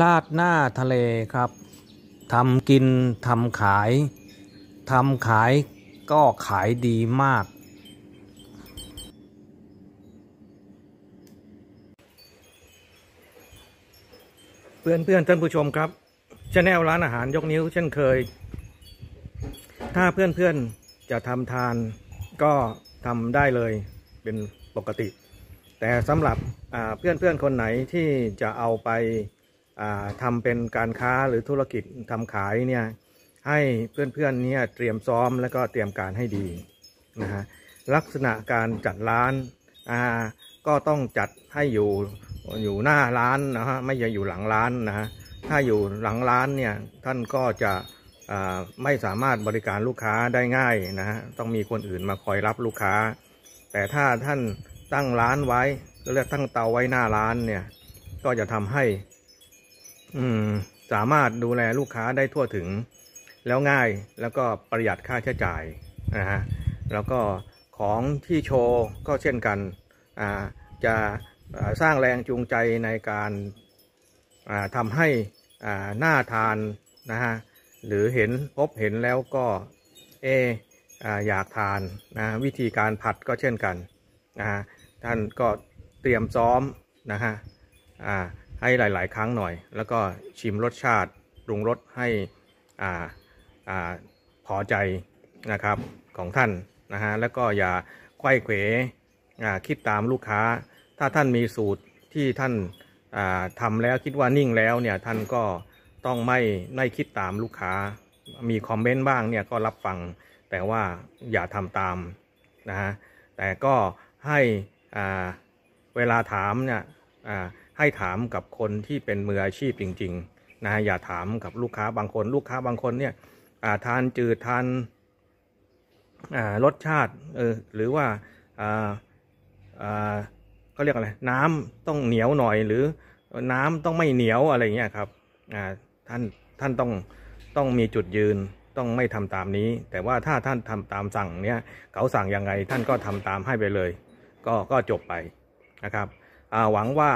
ลาดหน้าทะเลครับทำกินทำขายทำขายก็ขายดีมาก เพื่อนเพื่อนท่านผู้ชมครับชาแนลร้านอาหารยกนิ้วเช่นเคย ถ้าเพื่อนเพื่อนจะทำทานก็ทำได้เลยเป็นปกติ แต่สำหรับเพื่อนเพื่อนคนไหนที่จะเอาไป ทำเป็นการค้าหรือธุรกิจทำขายเนี่ยให้เพื่อนๆเนี่ยเตรียมซ้อมแล้วก็เตรียมการให้ดีนะฮะลักษณะการจัดร้านอ่าก็ต้องจัดให้อยู่อยู่หน้าร้านนะฮะไม่ใช่อยู่หลังร้านนะฮะถ้าอยู่หลังร้านเนี่ยท่านก็จะไม่สามารถบริการลูกค้าได้ง่ายนะฮะต้องมีคนอื่นมาคอยรับลูกค้า แต่ถ้าท่านตั้งร้านไว้ก็เรียกตั้งเตาไว้หน้าร้านเนี่ยก็จะทำให้ อืม สามารถดูแลลูกค้าได้ทั่วถึง แล้วง่ายแล้วก็ประหยัดค่าใช้จ่ายนะฮะแล้วก็ของที่โชว์ก็เช่นกันอ่าจะสร้างแรงจูงใจในการทำให้หน้าทานนะฮะหรือเห็นพบเห็นแล้วก็เอออยากทานนะวิธีการผัดก็เช่นกันนะฮะท่านก็เตรียมซ้อมนะฮะ ให้หลาย ๆ ครั้งหน่อย แล้วก็ชิมรสชาติปรุงรสให้อ่าอ่าพอใจนะครับของท่านนะฮะแล้วก็อย่าไขว้เขวอ่าคิดตามลูกค้า ถ้าท่านมีสูตรที่ท่านอ่าทำแล้วคิดว่านิ่งแล้วเนี่ยท่านก็ต้องไม่ไม่คิดตามลูกค้า มีคอมเมนต์บ้างเนี่ยก็รับฟังแต่ว่าอย่าทำตามนะฮะแต่ก็ให้เวลาถามเนี่ย ให้ถามกับคนที่เป็นมืออาชีพจริงๆนะอย่าถามกับลูกค้าบางคน ลูกค้าบางคนเนี่ยทานจืดทานรสชาติเออหรือว่าเขาเรียกอะไรน้ำต้องเหนียวหน่อย หรือน้ำต้องไม่เหนียวอะไรเงี้ยครับท่านท่านต้องต้องมีจุดยืนต้องไม่ทำตามนี้ แต่ว่าถ้าท่านทำตามสั่งเนี้ยเขาสั่งยังไงท่านก็ทำตามให้ไปเลย ก็ก็จบไปนะครับ หวังว่า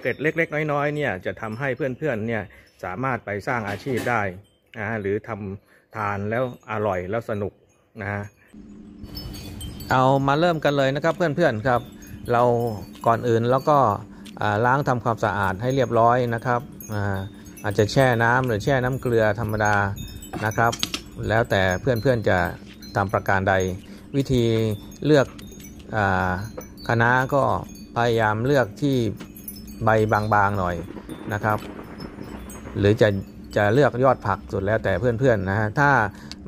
เกร็ดเล็ก ๆ น้อยๆเนี่ยจะทำให้เพื่อนๆเนี่ยสามารถไปสร้างอาชีพได้นะหรือทำทานแล้วอร่อยแล้วสนุกนะฮะเอามาเริ่มกันเลยนะครับเพื่อนๆครับ เราก่อนอื่นแล้วก็ล้างทำความสะอาดให้เรียบร้อยนะครับอาจจะแช่น้ำหรือแช่น้ำเกลือธรรมดานะครับ แล้วแต่เพื่อนๆจะทำประการใด วิธีเลือกคณะก็ พยายามเลือกที่ใบบางๆหน่อยนะครับ หรือจะจะเลือกยอดผักสุดแล้วแต่เพื่อนๆนะฮะถ้า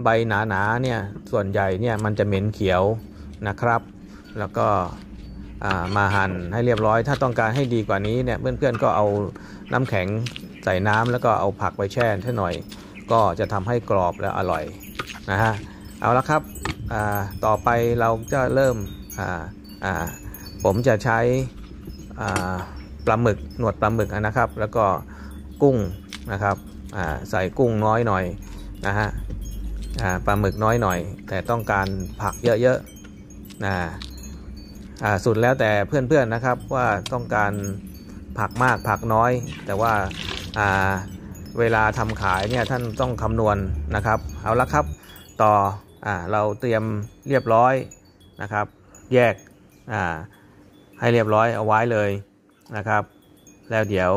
ใบหนาๆเนี่ยส่วนใหญ่เนี่ยมันจะเหม็นเขียวนะครับ แล้วก็มาหั่นให้เรียบร้อย ถ้าต้องการให้ดีกว่านี้เนี่ยเพื่อนๆก็เอาน้ำแข็งใส่น้ำแล้วก็เอาผักไปแช่ให้หน่อย ก็จะทำให้กรอบและอร่อยนะฮะเอาละครับต่อไปเราจะเริ่มอ่าอ่า ผมจะใช้ปลาหมึกหนวดปลาหมึกนะครับ แล้วก็กุ้งนะครับใส่กุ้งน้อยหน่อยนะฮะปลาหมึกน้อยหน่อย แต่ต้องการผักเยอะๆนะสุดแล้วแต่เพื่อนๆนะครับว่าต้องการผักมากผักน้อย แต่ว่าเวลาทำขายเนี่ยท่านต้องคำนวณนะครับ เอาละครับต่ออเราเตรียมเรียบร้อยนะครับ แยก ให้เรียบร้อยเอาไว้เลยนะครับ แล้วเดี๋ยว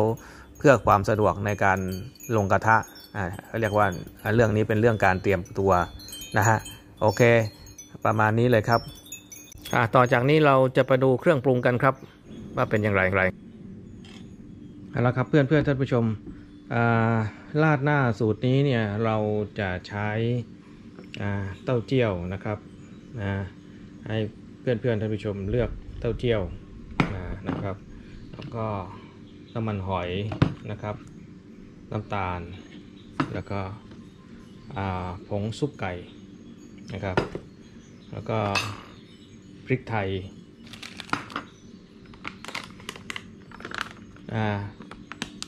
เพื่อความสะดวกในการลงกระทะอ่าเขาเรียกว่าเรื่องนี้เป็นเรื่องการเตรียมตัวนะฮะโอเค ประมาณนี้เลยครับอ่าต่อจากนี้เราจะไปดูเครื่องปรุงกันครับ ว่าเป็นอย่างไรไรเอาละครับเพื่อนเพื่อนท่านผู้ชมลาดหน้าสูตรนี้เนี่ยเราจะใช้เต้าเจี้ยวนะครับนะให้เพื่อนเพื่อนท่านผู้ชมเลือกเต้าเจี้ยว นะครับ แล้วก็น้ำมันหอยนะครับน้ำตาล แล้วก็ผงซุปไก่นะครับ แล้วก็พริกไทย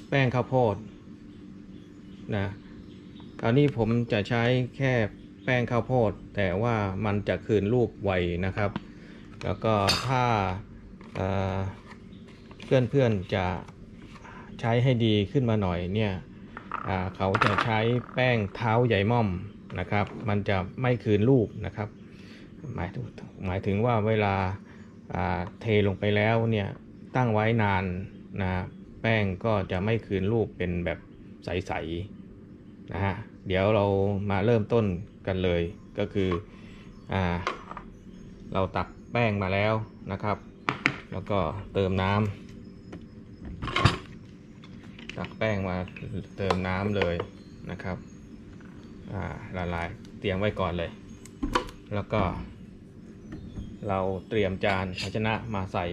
แป้งข้าวโพดนะคราวนี้ผมจะใช้แค่แป้งข้าวโพด แต่ว่ามันจะคืนรูปไวนะครับ แล้วก็ถ้า เพื่อนๆจะใช้ให้ดีขึ้นมาหน่อยเนี่ยเขาจะใช้แป้งเท้าใหญ่ม่อมนะครับ มันจะไม่คืนรูปนะครับ หมายถึงหมายถึงว่าเวลาอ่าเทลงไปแล้วเนี่ยตั้งไว้นานนะแป้งก็จะไม่คืนรูปเป็นแบบใสๆนะฮะเดี๋ยวเรามาเริ่มต้นกันเลยก็คืออ่าเราตักแป้งมาแล้วนะครับ แล้วก็เติมน้ำ ตักแป้งมาเติมน้ำเลยนะครับอ่าละลายเตรียมไว้ก่อนเลย แล้วก็ เราเตรียมจานภาชนะมาใส่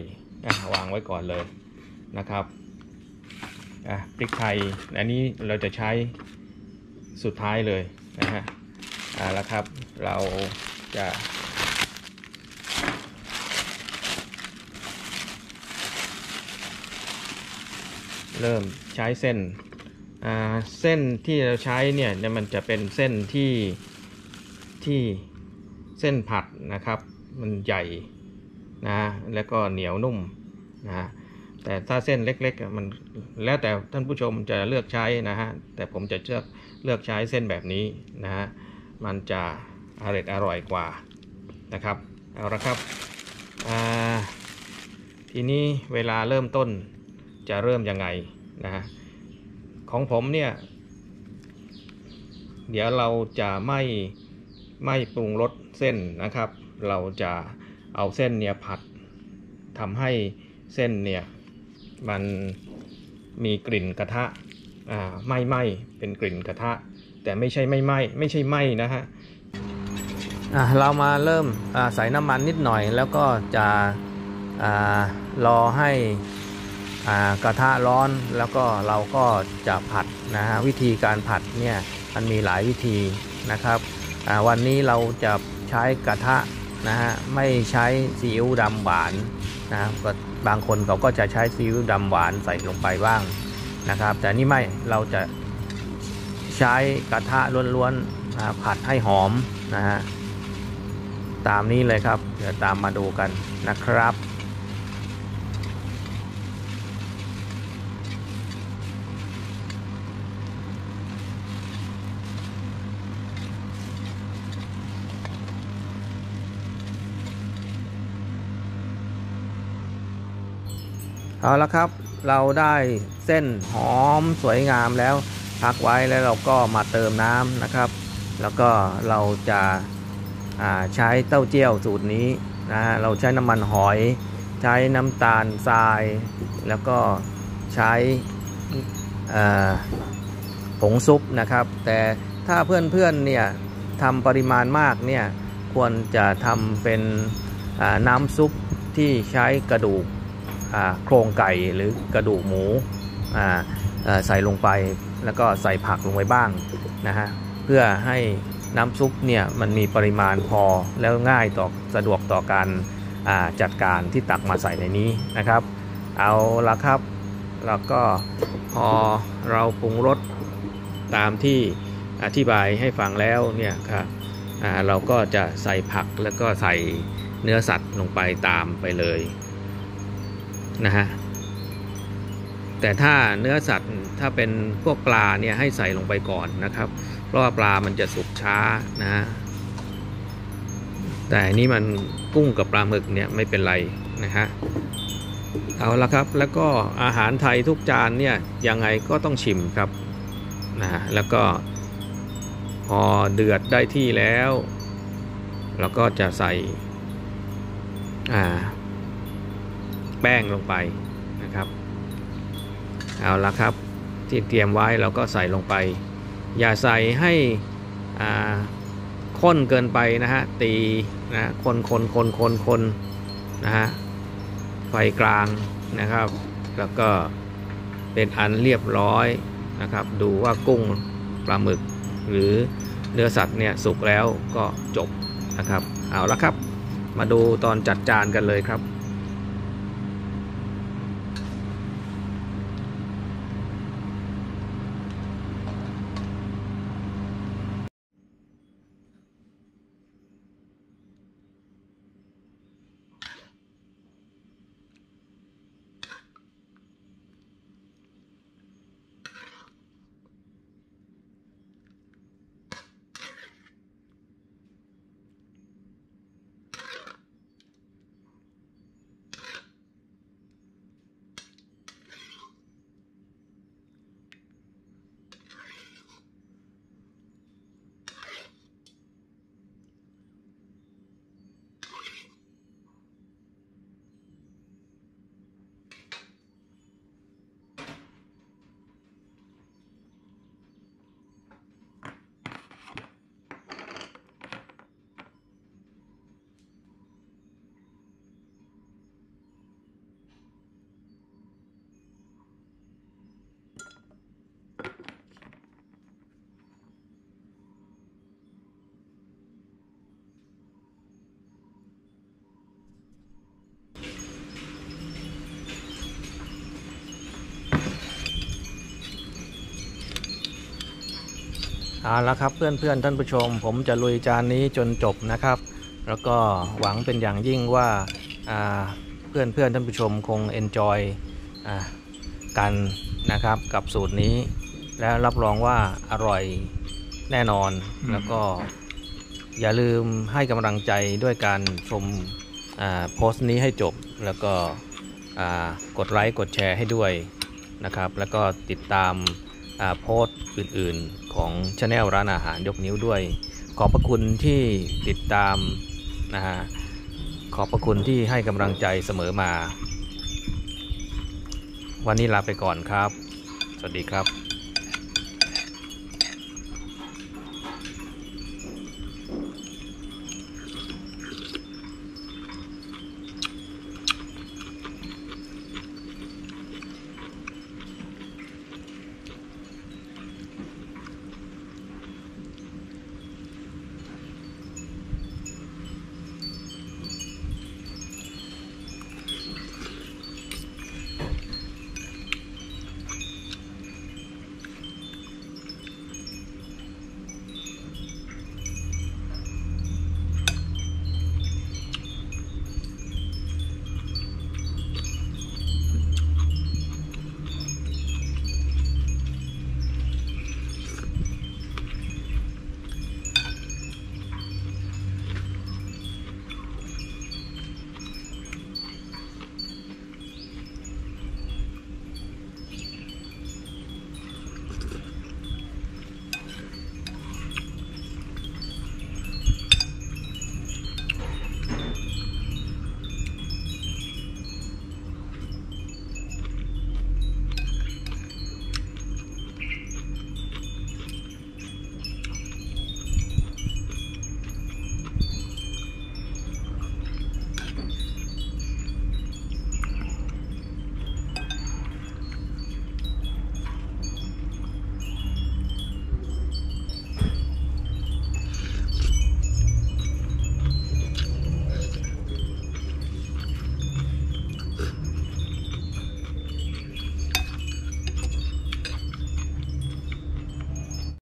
อะวางไว้ก่อนเลยนะครับอะพริกไทยอันนี้เราจะใช้สุดท้ายเลยนะฮะอ่าแล้วครับเราจะ เริ่มใช้เส้นเส้นที่เราใช้เนี่ยมันจะเป็นเส้นที่ที่เส้นผัดนะครับ มันใหญ่นะแล้วก็เหนียวนุ่มนะแต่ถ้าเส้นเล็กๆมันแล้วแต่ท่านผู้ชมจะเลือกใช้นะฮะแต่ผมจะเลือกเลือกใช้เส้นแบบนี้นะฮะมันจะอร่อยอร่อยกว่านะครับเอาละครับทีนี้เวลาเริ่มต้น จะเริ่มยังไงนะฮะของผมเนี่ย เดี๋ยวเราจะไม่ไม่ปรุงรสเส้นนะครับ เราจะเอาเส้นเนี่ยผัดทำให้เส้นเนี่ยมันมีกลิ่นกระทะอ่าไหม้ไหม้เป็นกลิ่นกระทะ แต่ไม่ใช่ไม่ไหม้ไม่ใช่ไหม้นะฮะอ่าเรามาเริ่มอ่าใส่น้ำมันนิดหน่อย แล้วก็จะอ่ารอให้ กระทะร้อนแล้วก็เราก็จะผัดนะฮะวิธีการผัดเนี่ยมันมีหลายวิธีนะครับวันนี้เราจะใช้กระทะนะฮะไม่ใช้ซีอิ๊วดำหวานนะก็บางคนเขาก็จะใช้ซีอิ๊วดำหวานใส่ลงไปบ้างนะครับ แต่นี่ไม่เราจะใช้กระทะล้วนๆนะผัดให้หอมนะฮะตามนี้เลยครับเดี๋ยวตามมาดูกันนะครับ เอาละครับ เราได้เส้นหอมสวยงามแล้วพักไว้แล้วเราก็มาเติมน้ำนะครับ แล้วก็เราจะาใช้เต้าเจี้ยวสูตรนี้นะฮะเราใช้น้ำมันหอย ใช้น้ำตาลทราย แล้วก็ใช้ผงซุปนะครับ แต่ถ้าเพื่อนๆเนี่ยทำปริมาณมากเนี่ยควรจะทำเป็นน้ำซุปที่ใช้กระดูก โครงไก่หรือกระดูกหมูใส่ลงไปแล้วก็ใส่ผักลงไปบ้างนะฮะเพื่อให้น้ำซุปเนี่ยมันมีปริมาณพอแล้วง่ายต่อสะดวกต่อการจัดการที่ตักมาใส่ในนี้นะครับ เอาละครับแล้วก็พอเราปรุงรสตามที่อธิบายให้ฟังแล้วเนี่ยครับเราก็จะใส่ผักแล้วก็ใส่เนื้อสัตว์ลงไปตามไปเลย นะฮะแต่ถ้าเนื้อสัตว์ถ้าเป็นพวกปลาเนี่ยให้ใส่ลงไปก่อนนะครับ เพราะว่าปลามันจะสุกช้านะฮะแต่นี้มันกุ้งกับปลาหมึกเนี่ยไม่เป็นไรนะฮะเอาละครับแล้วก็อาหารไทยทุกจานเนี่ยยังไงก็ต้องชิมครับนะฮะแล้วก็พอเดือดได้ที่แล้ว เราก็จะใส่อ่า แป้งลงไปนะครับ เอาละครับที่เตรียมไว้เราก็ใส่ลงไป อย่าใส่ให้ข้นเกินไปนะฮะตีนะคนคนคนคนคนนะฮะไฟกลางนะครับ แล้วก็เป็นอันเรียบร้อยนะครับ ดูว่ากุ้งปลาหมึกหรือเนื้อสัตว์เนี่ยสุกแล้วก็จบนะครับ เอาละครับ มาดูตอนจัดจานกันเลยครับ เอาละครับเพื่อนเพื่อนๆท่านผู้ชม ผมจะลุยจานนี้จนจบนะครับ แล้วก็หวังเป็นอย่างยิ่งว่าอ่าเพื่อนเพื่อนๆท่านผู้ชมคง enjoy อ่ากันนะครับกับสูตรนี้ และรับรองว่าอร่อยแน่นอนอืมแล้วก็อย่าลืมให้กำลังใจด้วยการชมอ่าโพสต์นี้ให้จบ แล้วก็อ่ากดไลค์กดแชร์ให้ด้วยนะครับ แล้วก็ติดตามอ่า โพสต์อื่นๆของช anel ร้านอาหารยกนิ้วด้วย ขอบพระคุณที่ติดตามนะฮะขอบพระคุณที่ให้กำลังใจเสมอมา วันนี้ลาไปก่อนครับ สวัสดีครับ